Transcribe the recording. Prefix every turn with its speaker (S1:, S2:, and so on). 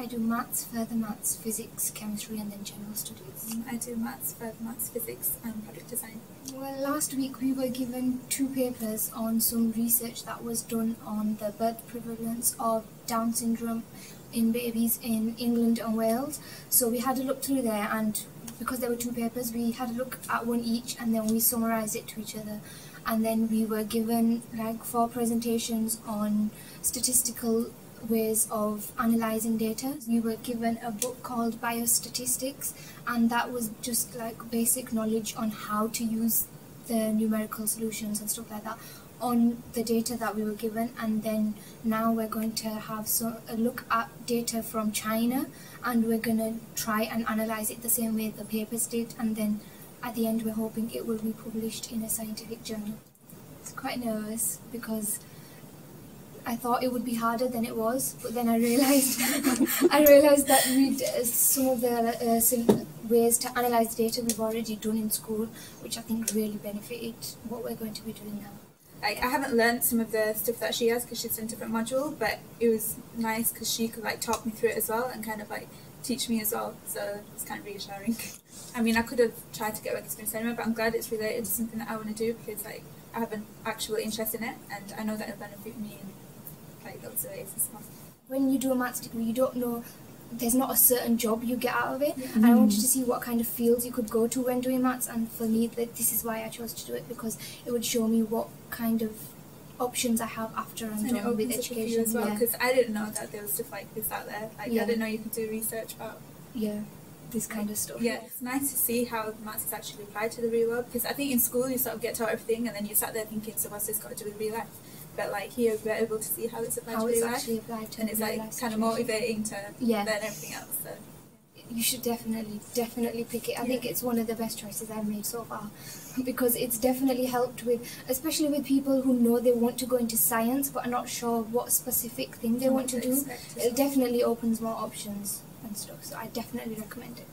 S1: I do maths, further maths, physics, chemistry, and then general studies.
S2: Mm, I do maths, further maths, physics, and product design.
S1: Well, last week we were given two papers on some research that was done on the birth prevalence of Down syndrome in babies in England and Wales. So we had a look through there, and because there were two papers, we had a look at one each, and then we summarized it to each other. And then we were given like four presentations on statistical ways of analyzing data. We were given a book called Biostatistics, and that was just like basic knowledge on how to use the numerical solutions and stuff like that on the data that we were given and then now we're going to have so, a look at data from China and we're going to try and analyze it the same way the papers did and then at the end we're hoping it will be published in a scientific journal. It's quite nervous because I thought it would be harder than it was, but then I realized I realized that we some of the uh, ways to analyze data we've already done in school, which I think really benefited what we're going to be doing now.
S2: Like I haven't learned some of the stuff that she has because she's in a different module, but it was nice because she could like talk me through it as well and kind of like teach me as well. So it's kind of reassuring. I mean, I could have tried to get work experience anyway, but I'm glad it's related to something that I want to do because like I have an actual interest in it and I know that it'll benefit me like lots of ways as well.
S1: When you do a maths degree, you don't know there's not a certain job you get out of it.
S2: Yeah.
S1: And I wanted to see what kind of fields you could go to when doing maths. And for me, that this is why I chose to do it because it would show me what kind of options I have after I'm
S2: And
S1: done with
S2: opens up a few
S1: education.
S2: as well
S1: yeah.
S2: because I didn't know that there was stuff like this out there. Like
S1: Yeah.
S2: I didn't know you could do research about.
S1: yeah, this kind of stuff.
S2: Yeah, it's nice to see how maths is actually applied to the real world because I think in school you sort of get taught everything and then you sat there thinking, so what's this got to do with real life? But like here we're able to see how it's applied
S1: How
S2: to
S1: it's
S2: real life,
S1: actually applied to
S2: and it's like kind of motivating to
S1: Yeah.
S2: learn everything else. So.
S1: You should definitely, definitely pick it. I
S2: Yeah.
S1: think it's one of the best choices I've made so far because it's definitely helped with, especially with people who know they want to go into science but are not sure what specific thing they
S2: And
S1: want to
S2: to
S1: do. It
S2: well.
S1: definitely opens more options and stuff. So I definitely recommend it.